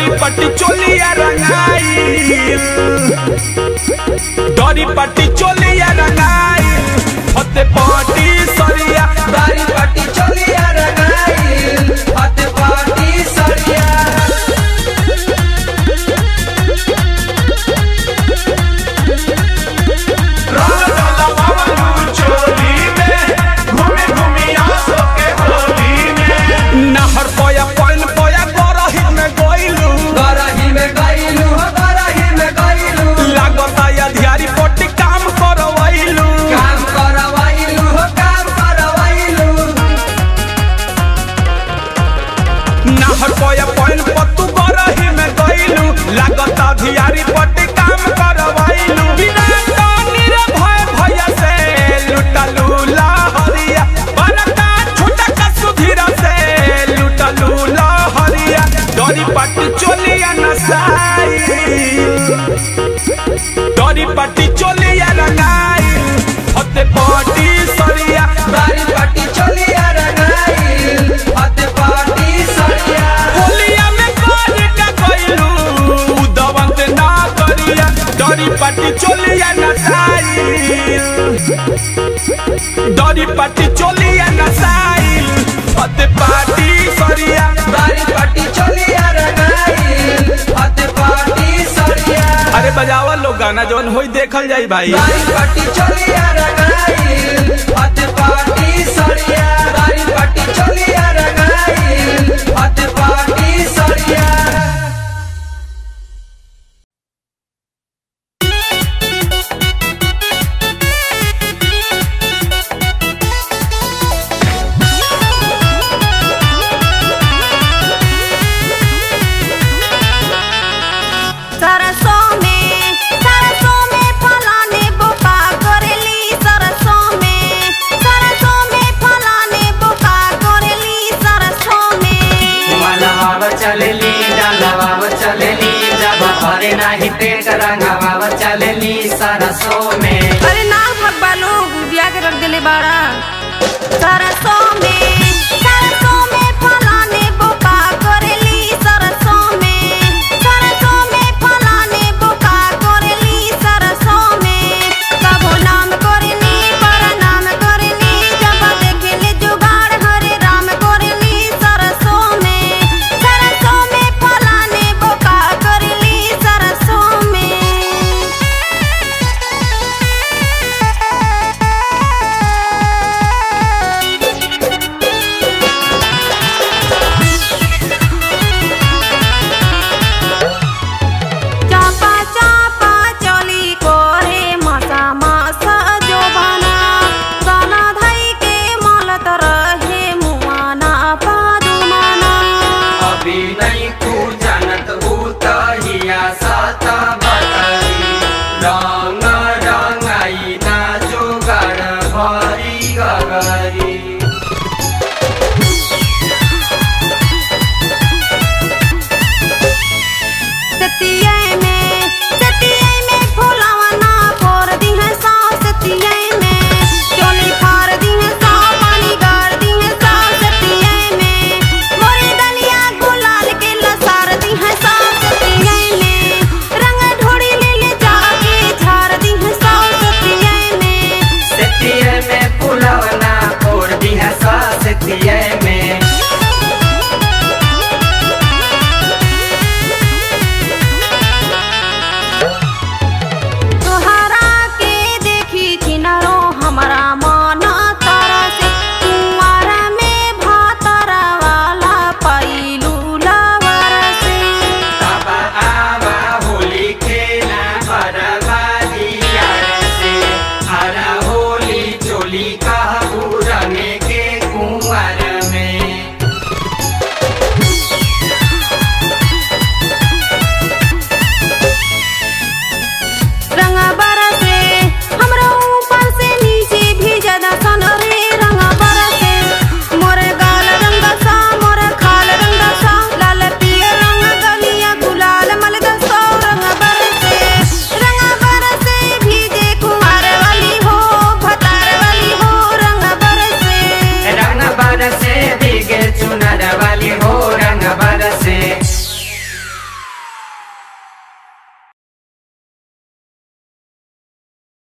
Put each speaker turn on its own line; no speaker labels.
पट्टी चोलिया रंगाई
पट्टी
नहर पोया पन पत्तू गरही में गइलू। लागता धियारी पट्टी काम करवैलू बिना टानी रे भय भैया से लुटलू लहरिया। बनका छोटा का सुधीरा से लुटलू लहरिया। दरी पट्टी चोलिया नसाई दरी पट्टी चोलिया नसाई होते पाटी सरिया
बारी पट्टी चोलिया रंगाइल हाथ पाटी सरिया
अरे बजावा लोग गाना जौन होई देखल जाई भाई।
चोलिया रंगाइल सरिया चोलिया रंगाइल हाथ पाटी